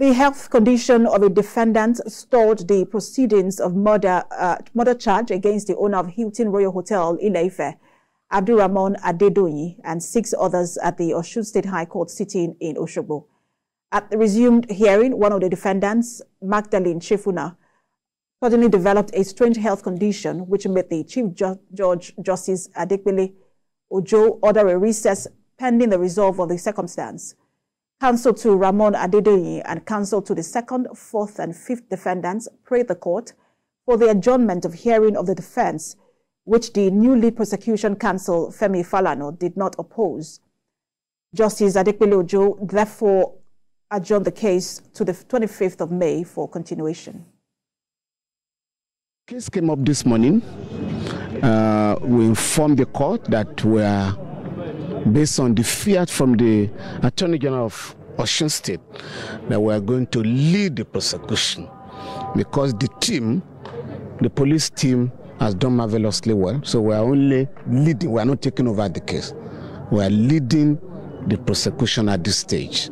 The health condition of a defendant stalled the proceedings of murder, uh, murder charge against the owner of Hilton Royal Hotel in Ife, Abdurrahman Adedoyin, and six others at the Osun State High Court sitting in Osogbo. At the resumed hearing, one of the defendants, Magdalene Chiefuna, suddenly developed a strange health condition which made the Chief Ju Judge Justice Adepele Ojo order a recess pending the resolve of the circumstance. Counsel to Rahmon Adedoyin and counsel to the second, fourth, and fifth defendants prayed the court for the adjournment of hearing of the defense, which the new lead prosecution counsel Femi Falana did not oppose. Justice Adepele Ojo therefore adjourned the case to the 25th of May for continuation. Case came up this morning. Uh, we informed the court that we are based on the fiat from the Attorney General of Osun State that we are going to lead the prosecution because the team, the police team, has done marvelously well. So we are only leading, we are not taking over the case. We are leading the prosecution at this stage.